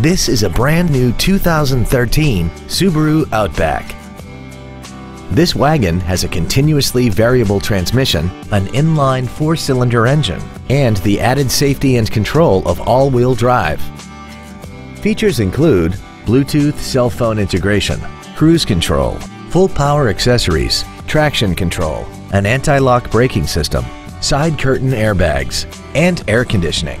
This is a brand new 2013 Subaru Outback. This wagon has a continuously variable transmission, an inline four-cylinder engine, and the added safety and control of all-wheel drive. Features include Bluetooth cell phone integration, cruise control, full power accessories, traction control, an anti-lock braking system, side curtain airbags, and air conditioning.